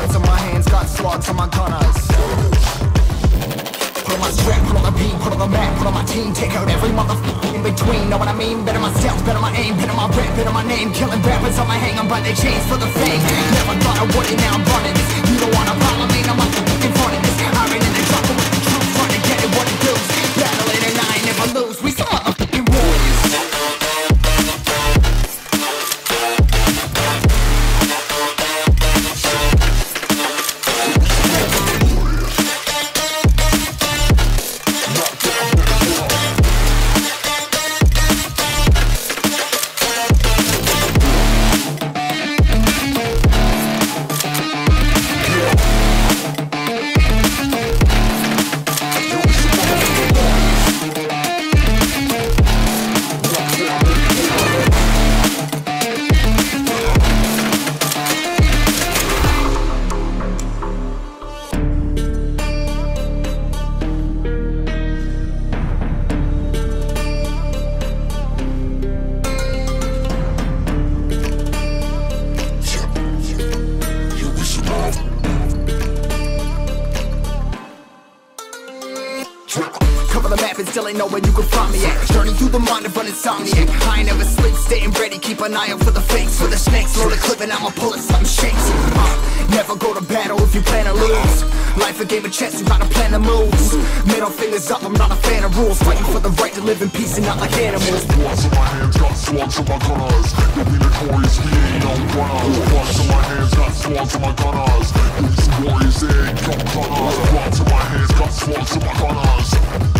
Bloods on my hands, got slugs on my gunners. Put on my strap, put on the beat, put on the map, put on my team Take out every motherfucker in between, know what I mean? Better myself, better my aim, better my rap, better my name. Killing rappers on my hang, I'm by their chains for the fame. Never thought I would now I'm running the map and still ain't know where you can find me at. Journey through the mind of an insomniac I ain't never sleep, staying ready, keep an eye out for the fakes For the snakes, load a clip and I'ma pull it, something shakes. Uh, Never go to battle if you plan to lose. Life a game of chess, you gotta plan the moves Middle fingers up, I'm not a fan of rules. Fighting for the right to live in peace and not like animals. Bloods in my hands, got slugs on my gunners. Yo, we notorious, we ain't no runners. Bloods in my hands, got slugs on my gunners. We warriors, ain't no gunners Bloods in my hands, got slugs on my gunners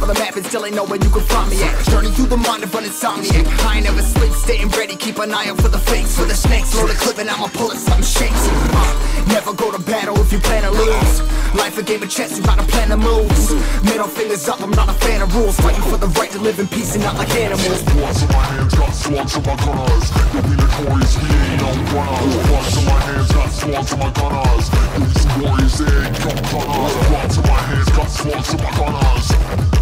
the map and still ain't know where you can find me at. Journey through the mind of an insomniac. I ain't never sleep, staying ready, keep an eye out for the fakes, for the snakes. Load a clip and I'ma pull it, something shakes. Uh, never go to battle if you plan to lose. Life a game of chess, you gotta plan the moves. Middle fingers up, I'm not a fan of rules. Fighting for the right to live in peace and not like animals. Bloods in my hands, got slugs in my gunners. You'll be notorious, we ain't no runners. Bloods in my hands, got slugs in my gunners. You'll warriors, they ain't no gunners. Bloods in my hands, got slugs in my gunners.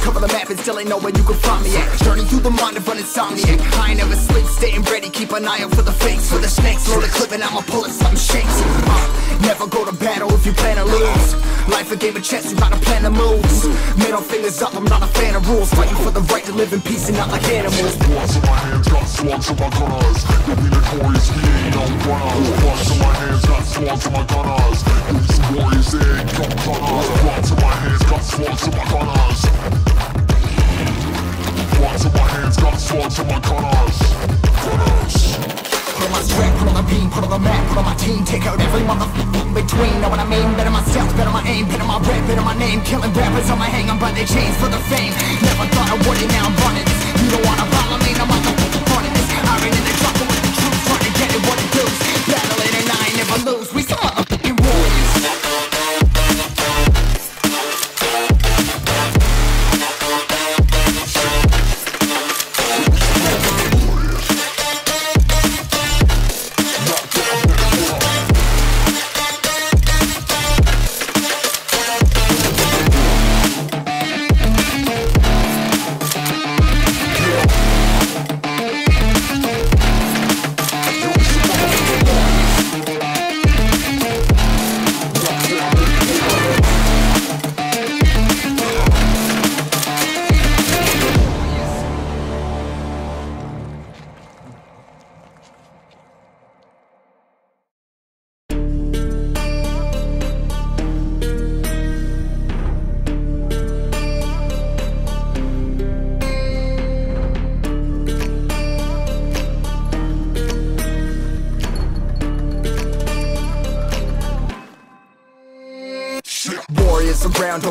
Cover the map and still ain't know where you can find me at. Journey through the mind of an insomniac. I ain't never sleep, staying ready, keep an eye out for the fakes, for the snakes. Load a clip and I'ma pull it, something shakes. Uh, never go to battle if you plan to lose. Life a game of chess, you gotta plan the moves. Middle fingers up, I'm not a fan of rules. Fighting for the right to live in peace and not like animals. Bloods in my hands, got slugs in my gunners. You'll be notorious, ain't no runners. Bloods in my hands, got slugs to my gunners. Some warriors, they ain't no gunners. Bloods in my hands, got slugs to my gunners. Bloods to my hands, got slugs to my gunners. Gunners. Put on my strap, put on the beam, put on the map, put on my team, take out every motherfucker in between. Know what I mean? Better myself, better my aim, better my rap, better my name. Killing rappers on my hang, I'm by their chains for the fame. Never thought I would it, now I'm running. You don't wanna follow me,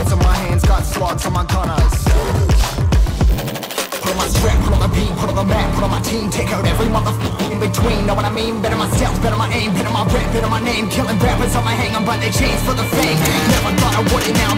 Bloods on my hands, got slugs on my gunners. Put on my strap, put on the beat, put on the map, put on my team Take out every motherfucker in between, know what I mean? Better myself, better my aim, better my rap, better my name. Killing rappers on my hang, I'm by their chains for the fame. Never thought I would now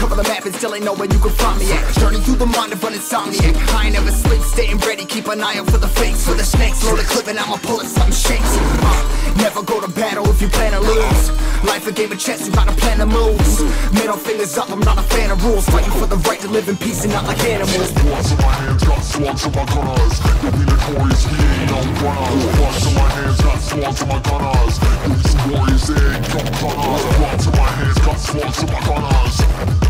Cover the map and still ain't know where you can find me at. Journey through the mind of an insomniac. I ain't never sleep, staying ready, keep an eye out for the fakes For the snakes, load a clip and I'ma pull it, something shakes. Uh, Never go to battle if you plan to lose. Life a game of chess, you gotta plan the moves Middle fingers up, I'm not a fan of rules. Fighting for the right to live in peace and not like animals. Bloods in my hands, got slugs in my gunners. Yeah, we notorious, we ain't no runners Bloods in my hands, got slugs in my gunners. We some warriors, they ain't no gunners. Bloods in my hands, got slugs in my gunners